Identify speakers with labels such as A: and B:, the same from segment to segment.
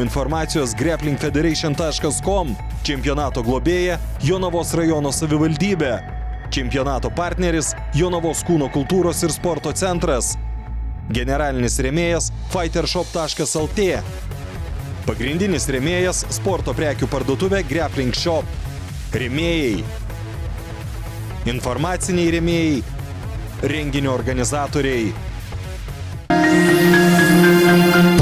A: Daugiau informacijos grapplingfederation.com. Čempionato globėja Jonavos rajono savivaldybė. Čempionato partneris Jonavos kūno kultūros ir sporto centras. Generalinis rėmėjas fightershop.lt. Pagrindinis rėmėjas sporto prekių parduotuvė Grappling Shop. Rėmėjai. Informaciniai rėmėjai. Renginio organizatoriai.
B: Kiek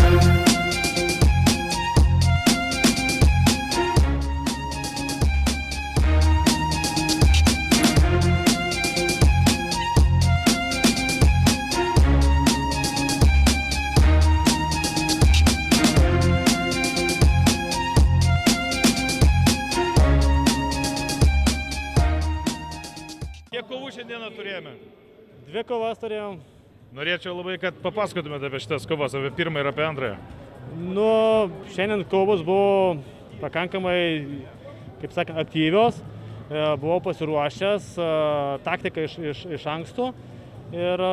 C: Dvi kovas turėjom.
B: Norėčiau labai, kad papasakotumėte apie šitas kovas, apie pirmą ir apie antrąją.
C: Nu, šiandien kovos buvo pakankamai, kaip sakant, aktyvios. E, Buvau pasiruošęs e, taktiką iš, iš, iš anksto ir e,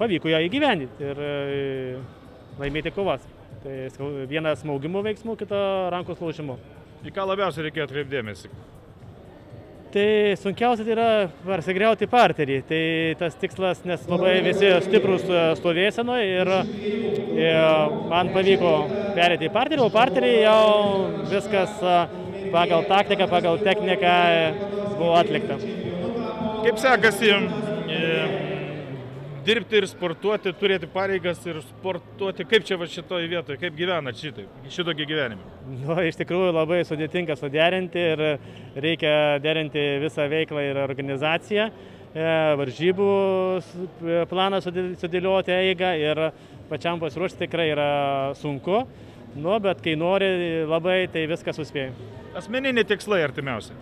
C: pavyko ją įgyvendinti ir laimėti kovas. Tai skau- viena smaugimo veiksmų, kita rankos laužimo.
B: Į ką labiausiai reikėjo atkreipdėmėsi?
C: Tai sunkiausia tai yra parsigriauti parterį. Tai tas tikslas, nes labai visi stiprus e, stovėsenoje ir, ir man pavyko perėti į parterį, o parterį jau viskas e, pagal taktiką, pagal techniką e, buvo atlikta.
B: Kaip sekasi e, dirbti ir sportuoti, turėti pareigas ir sportuoti? Kaip čia va šitoje vietoje, kaip gyvena šitai, šitokį gyvenimą?
C: Nu, iš tikrųjų labai sudėtinga suderinti ir reikia derinti visą veiklą ir organizaciją, e, varžybų e, planą sudė- sudėlioti eigą ir pačiam pasiruošti tikrai yra sunku, nu, bet kai nori labai, tai viską suspėjai.
B: Asmeniniai tikslai artimiausi.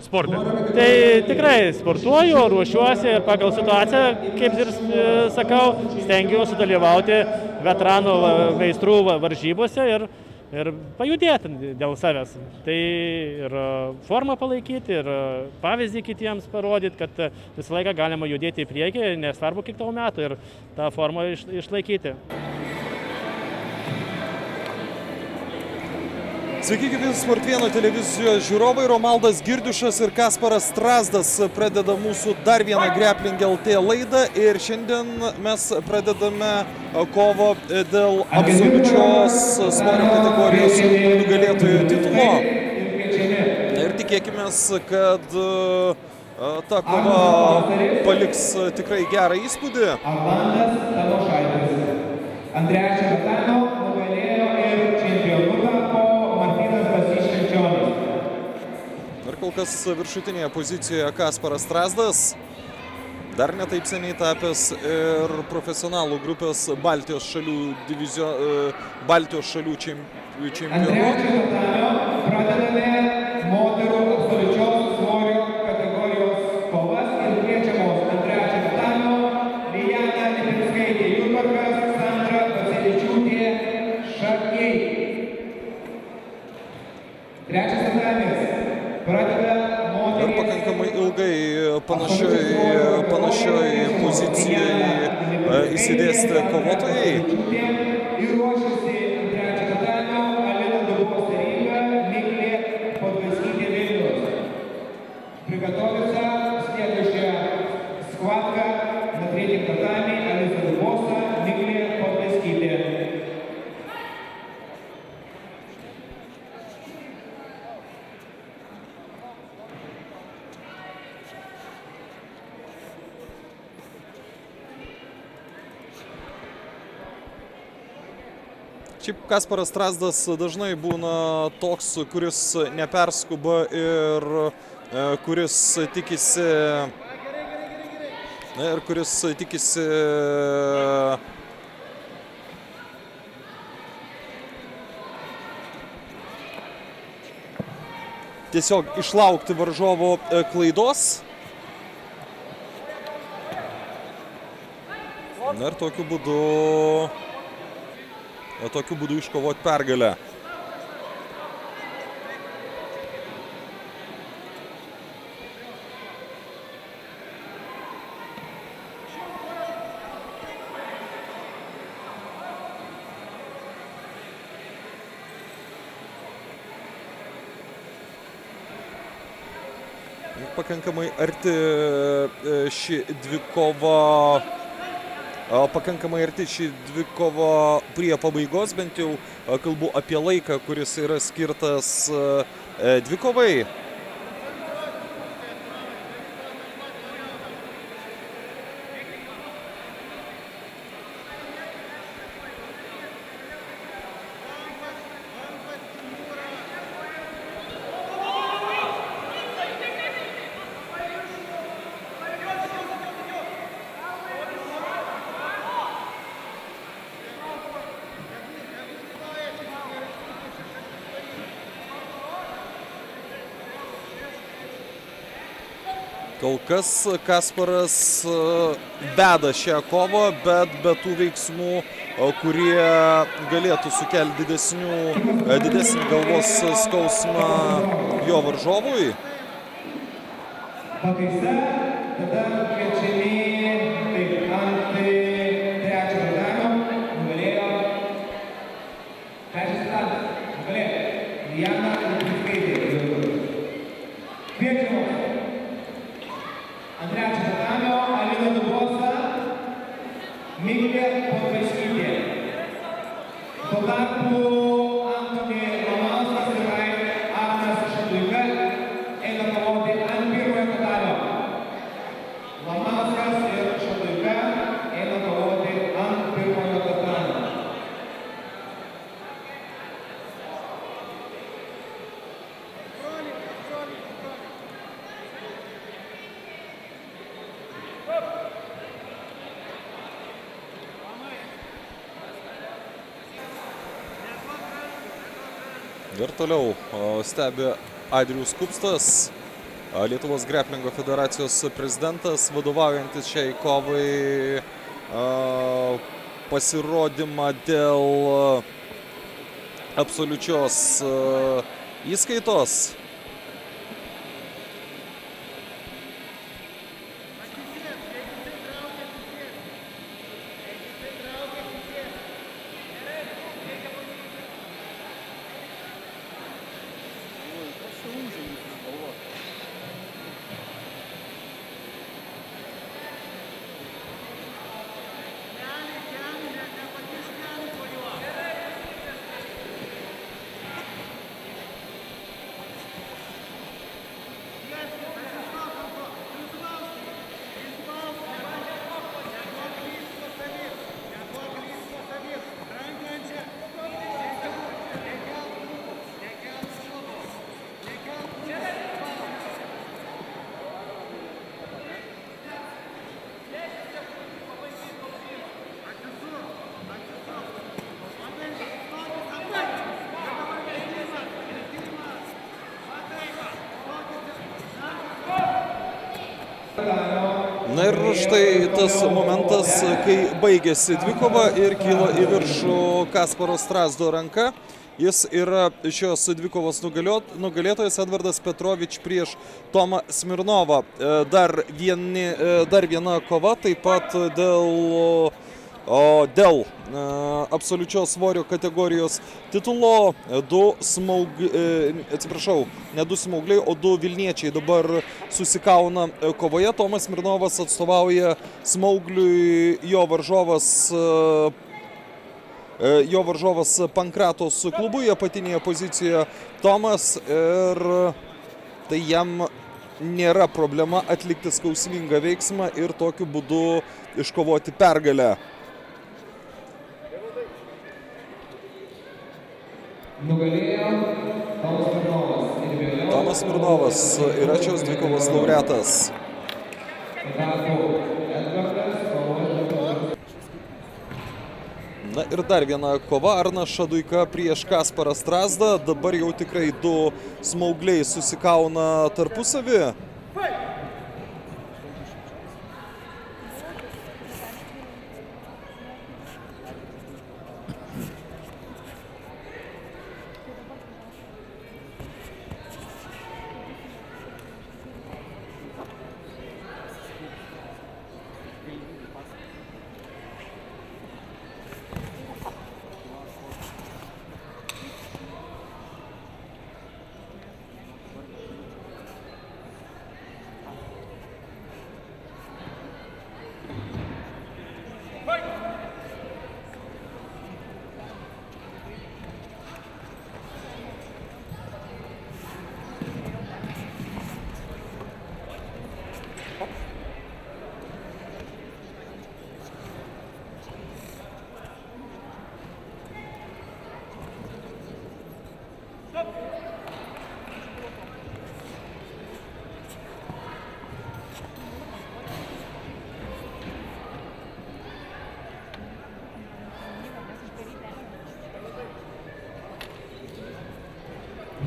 B: Sporte.
C: Tai tikrai sportuoju, ruošiuosi ir pagal situaciją, kaip ir e, sakau, stengiuosi dalyvauti veteranų meistrų va- varžybose ir, ir pajudėti dėl savęs. Tai ir e, formą palaikyti, ir e, pavyzdį kitiems parodyti, kad visą laiką galima judėti į priekį, nesvarbu kiek tau metų ir tą formą iš, išlaikyti.
A: Sveiki, gyvi Sportvieno televizijos žiūrovai. Romaldas Girdiušas ir Kasparas Strasdas pradeda mūsų dar vieną Grappling LT laidą. Ir šiandien mes pradedame kovą dėl absoliučios svorio kategorijos nugalėtojų titulo. Ir tikėkime, kad e, ta kova paliks tikrai gerą įspūdį.
D: Arlandas Tamošaitis. Andrėja Šebatano
A: kol kas viršutinėje pozicijoje Kasparas Strasdas. Dar netaip seniai tapęs ir profesionalų grupės Baltijos šalių, divizio, e, Baltijos šalių čem, panašioj, panašioj pozicijoje e, įsidėstė kovotojai. Šiaip Kasparas Strasdas dažnai būna toks, kuris neperskuba ir e, kuris tikisi. Ir kuris tikisi. Tiesiog išlaukti varžovo e, klaidos. Na ir tokiu būdu tokiu būdu iškovoti pergalę. pakankamai arti e, ši dvikova Pakankamai arti ši dvikova prie pabaigos, bent jau kalbu apie laiką, kuris yra skirtas e, dvikovai. Kol kas Kasparas e, veda šią kovą, bet be tų veiksmų, e, kurie galėtų sukelti didesnių, e, didesnį galvos skausmą jo varžovui.
D: Pataisa, tada kviečiami Tuo tarpu Antoni Romanovas ir Agnes Šaduika eina kovoti ant pirmojo katalio. Romanovas ir Šaduika eina kovoti ant pirmojo katalio.
A: Ir toliau stebi Adrius Kupstas, Lietuvos Greplingo federacijos prezidentas, vadovaujantis šiai kovai pasirodymą dėl absoliučios įskaitos. Ir štai tas momentas, kai baigėsi dvikova ir kilo į viršų Kasparo Strasdo ranka. Jis yra šios dvikovos nugalėtojas Edvardas Petrovič prieš Tomą Smirnovą. E, Dar, vieni, e, dar viena kova taip pat dėl, o, dėl e, absoliučios svorio kategorijos titulo. E, Du smaugliai, atsiprašau, ne du smaugliai, o du Vilniečiai dabar susikauna e, kovoje. Tomas Smirnovas atstovauja smaugliui jo varžovas e, E, jo varžovas Pankratos klubui apatinėje pozicijoje Tomas ir tai jam nėra problema atlikti skausmingą veiksmą ir tokiu būdu iškovoti pergalę.
D: Nugalėjo Tomas Smirnovas ir vėliau
A: Tomas Smirnovas yra šios dvikovos laureatas. Na ir dar viena kova. Arnas Šaduika prieš Kasparą Strasdą. Dabar jau tikrai du smaugliai susikauna tarpusavį.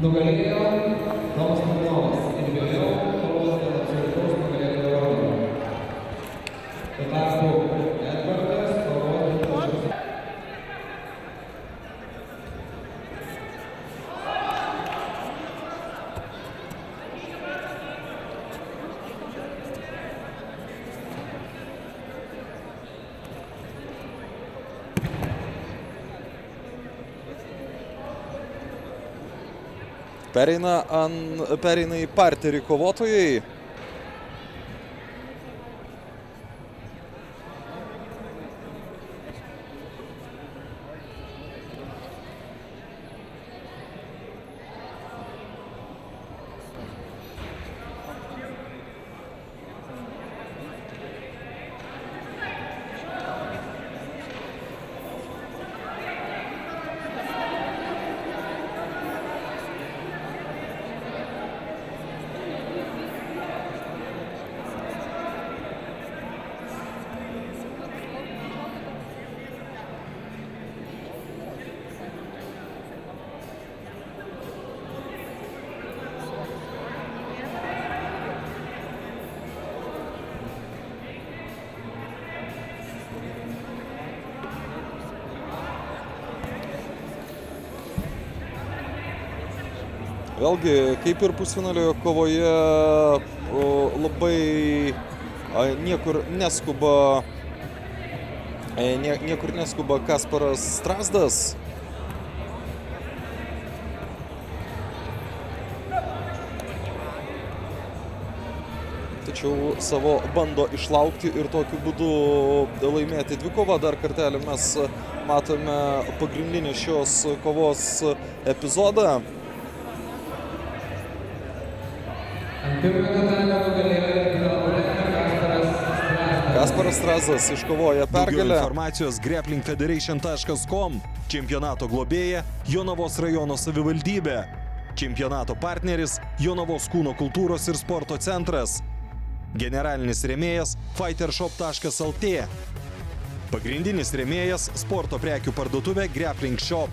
D: Nugalėjo Tomas Magnovas ir vėliau kovos dėl absoliutaus nugalėtojo vardo. Tuo tarpu Edvardas kovos dėl trečios
A: Pereina, an, pereina į parterį kovotojai. Vėlgi, kaip ir pusfinalio kovoje, labai niekur neskuba, e, nie, niekur neskuba Kasparas Strasdas. Tačiau savo bando išlaukti ir tokiu būdu laimėti dvikovą. Dar kartelį mes matome pagrindinį šios kovos epizodą.
D: Kasparas
A: Strazas iškovoja
E: Daugiau
A: pergalę.
E: informacijos grapplingfederation.com Čempionato globėja Jonavos rajono savivaldybė. Čempionato partneris Jonavos kūno kultūros ir sporto centras. Generalinis rėmėjas fightershop.lt. Pagrindinis rėmėjas sporto prekių parduotuvė Grappling Shop.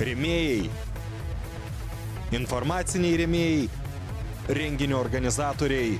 E: Rėmėjai. Informaciniai rėmėjai. Renginio organizatoriai.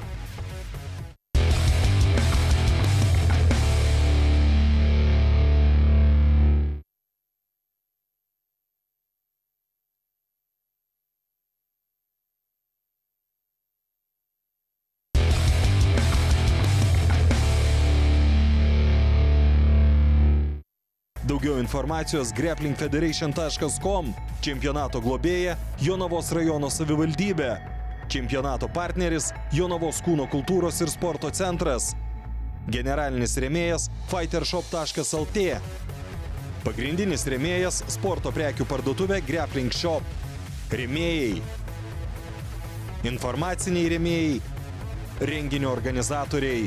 E: Daugiau informacijos grapplingfederation.com Čempionato globėja Jonavos rajono savivaldybė. Čempionato partneris Jonavos kūno kultūros ir sporto centras. Generalinis rėmėjas fightershop.lt. Pagrindinis rėmėjas sporto prekių parduotuvė Grappling Shop. Rėmėjai. Informaciniai rėmėjai. Renginio organizatoriai.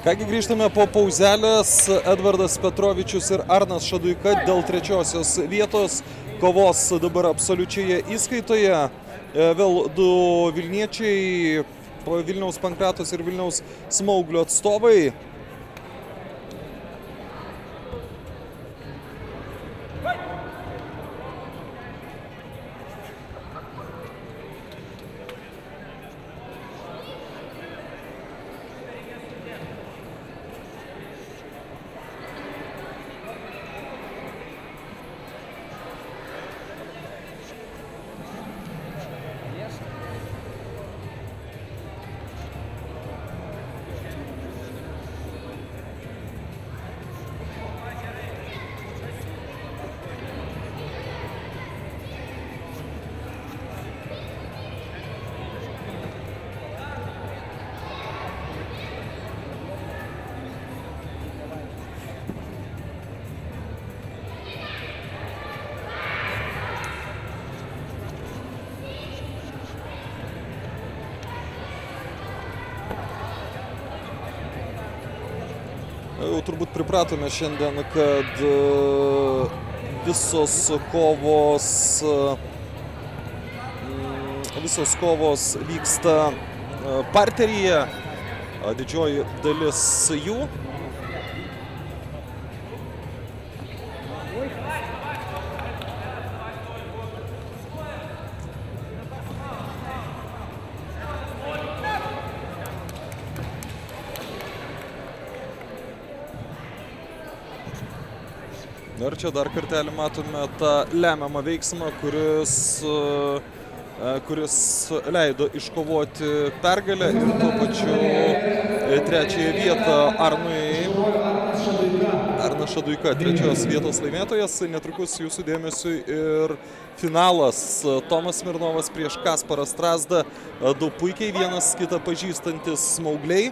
A: Kągi grįžtame po pauzelės. Edvardas Petrovičius ir Arnas Šaduika dėl trečiosios vietos kovos dabar absoliučioje įskaitoje. E, Vėl du Vilniečiai, Vilniaus Pankratos ir Vilniaus Smauglio atstovai. Jau turbūt pripratome šiandien, kad e, visos kovos, e, mm, visos kovos vyksta e, parteryje, didžioji dalis jų. Čia dar kartelį matome tą lemiamą veiksmą, kuris, e, kuris leido iškovoti pergalę ir tuo pačiu e, trečiąją vietą Arnui. Arnas Šaduika, trečios vietos laimėtojas. Netrukus jūsų dėmesiu ir finalas. Tomas Mirnovas prieš Kasparą Strasdą. Du puikiai vienas kitą pažįstantis smaugliai.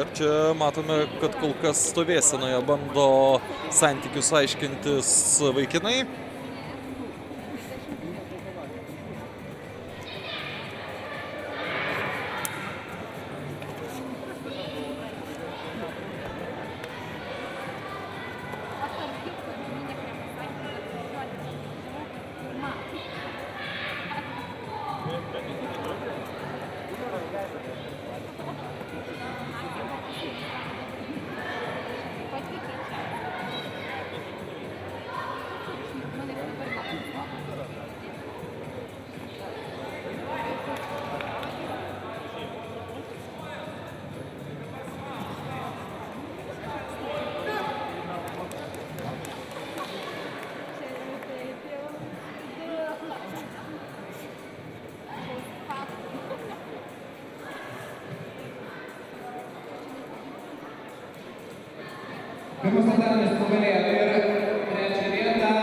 A: Ir čia matome, kad kol kas stovėsenoje bando santykius aiškintis vaikinai.
D: Pirmas Antanas nugalėjo ir trečią vietą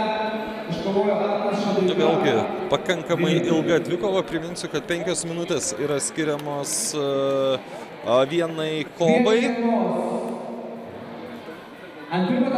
D: iškovojo Arnas Šaduika.
A: Vėlgi, pakankamai ilga dvikova. Priminsiu, kad penkios minutės yra skiriamos a, vienai kovai.
D: Ant pirmo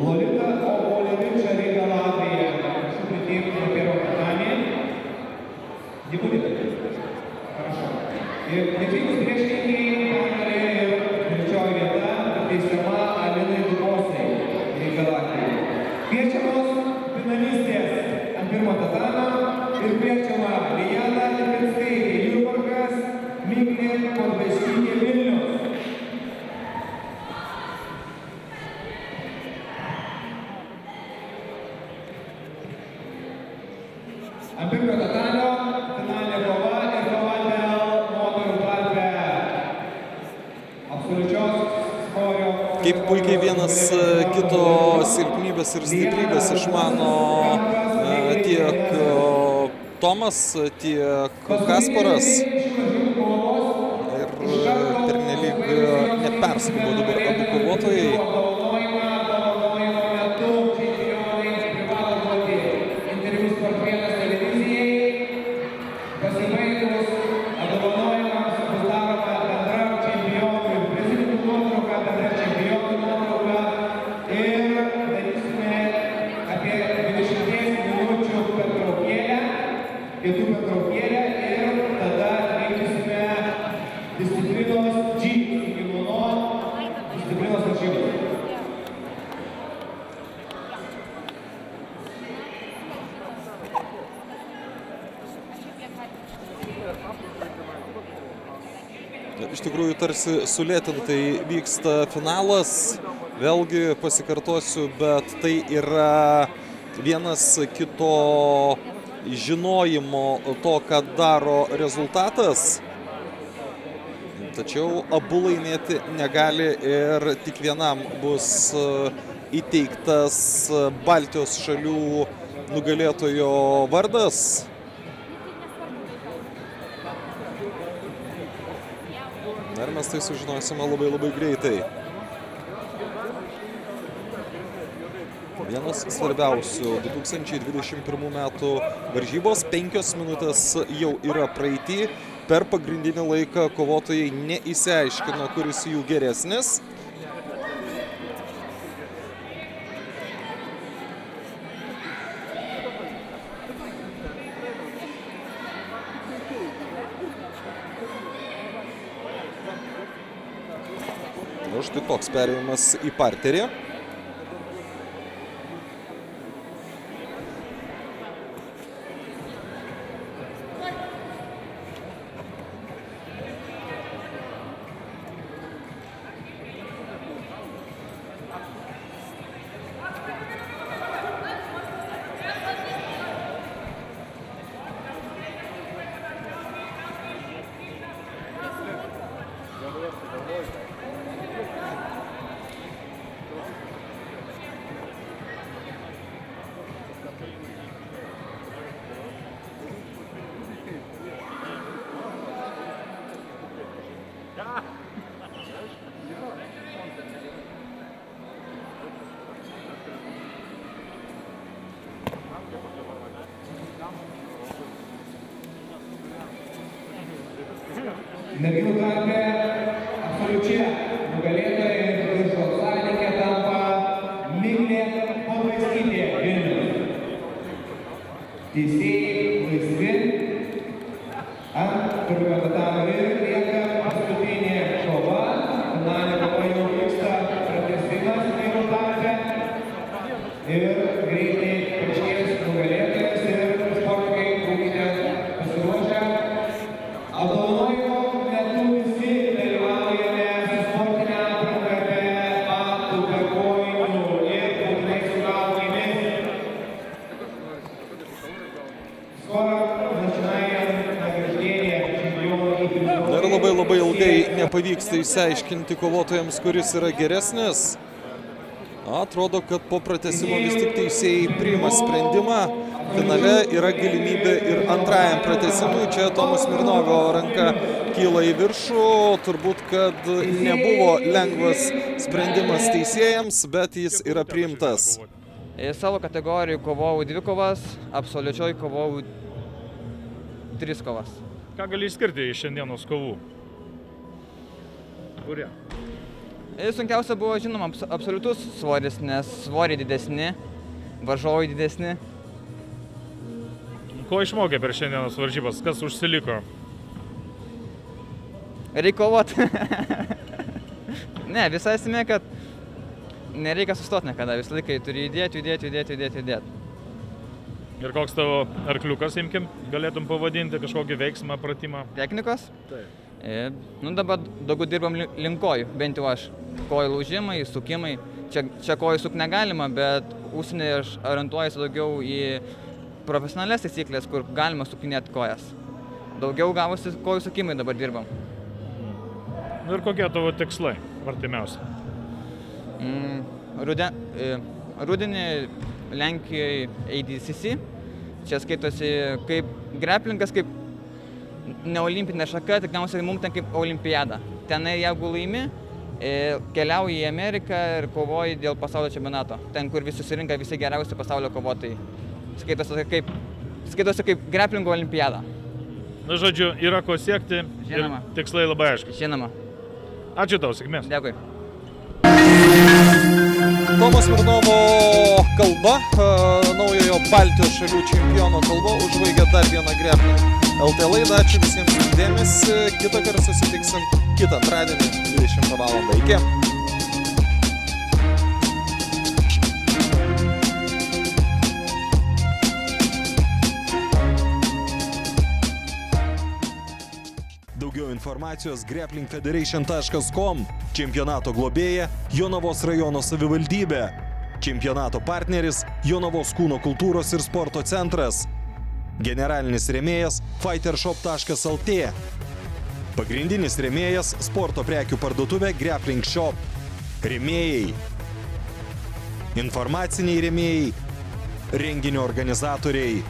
D: Ловит.
A: Kaip puikiai vienas e, kito silpnybės ir stiprybės išmano e, tiek e, Tomas, tiek Kasparas. Ir pernelyg neperskubo dabar abu kovotojai. Iš tikrųjų, tarsi sulėtintai vyksta finalas. Vėlgi pasikartosiu, bet tai yra vienas kito žinojimo to, ką daro rezultatas. Tačiau abu laimėti negali ir tik vienam bus e, įteiktas Baltijos šalių nugalėtojo vardas. Na ir mes tai sužinosime labai labai greitai. Vienas svarbiausių 2021 metų varžybos, penkios minutės jau yra praeitį. Per pagrindinį laiką kovotojai neįsiaiškino, kuris jų geresnis. Toks perėjimas į parterį.
D: Merginų tarpe absoliučia nugalėtoja ir viršų savininkė tampa Miglė Pabaiskytė Vilnius. Teisėjai laisvi. Ant pirmojo tatamo ir lieka paskutinė kova. Finalinė kova jau vyksta pratesimas vyrų tarpe. Ir
A: ilgai nepavyksta išsiaiškinti kovotojams, kuris yra geresnis. Atrodo, kad po pratesimo vis tik teisėjai priima sprendimą. Finale yra galimybė ir antrajam pratesimui. Čia Tomas Mirnovo ranka kyla į viršų. Turbūt, kad nebuvo lengvas sprendimas teisėjams, bet jis yra priimtas.
F: Į savo kategorijų kovojau dvi kovas, absoliučioj kovojau tris kovas.
B: Ką gali išskirti iš šiandienos kovų? Kurie?
F: Sunkiausia buvo, žinoma, abs- absoliutus svoris, nes svoriai didesni, varžovai didesni.
B: Ko išmokė per šiandienos varžybas? Kas užsiliko?
F: Reikia kovot. ne, visa esmė, kad nereikia sustoti niekada, visą laiką turi judėti, judėti, judėti, judėti, judėti.
B: Ir koks tavo arkliukas, imkim, galėtum pavadinti kažkokį veiksmą, pratimą?
F: Technikos.
B: Taip.
F: E, nu dabar daugiau dirbam li- link kojų, bent jau aš. Kojų lūžimai, sukimai. Čia, čia kojų suk negalima, bet užsienį aš orientuojuosi daugiau į profesionalias taisyklės, kur galima sukinėti kojas. Daugiau gavosi kojų sukimai dabar dirbam.
B: Nu ir kokie tavo tikslai artimiausi?
F: Mm, ruden, e, rudenį Lenkijoje ADCC. Čia skaitosi kaip greplingas, kaip neolimpinė šaka, tik gausiai mums ten kaip olimpiada. Tenai jeigu laimi, e, keliauji į Ameriką ir kovoji dėl pasaulio čempionato. Ten, kur visi susirinka visi geriausi pasaulio kovotojai. Skaitosi kaip, skaitosi kaip greplingo olimpiada.
B: Na, žodžiu, yra ko siekti
F: Žinoma.
B: ir tikslai labai aiškus.
F: Žinoma.
B: Ačiū tau, sėkmės.
F: Dėkui.
A: Tomas Mirnovo kalba, e, naujojo Baltijos šalių čempiono kalba, užbaigė dar vieną greblį LT laidą. Ačiū visiems už dėmesį. Kitą kartą susitiksim kitą antradienį 20 val. Iki.
E: Daugiau informacijos grapplingfederation.com. Čempionato globėja Jonavos rajono savivaldybė. Čempionato partneris Jonavos kūno kultūros ir sporto centras. Generalinis rėmėjas fightershop.lt. Pagrindinis rėmėjas sporto prekių parduotuvė Grappling Shop. Rėmėjai. Informaciniai rėmėjai. Renginio organizatoriai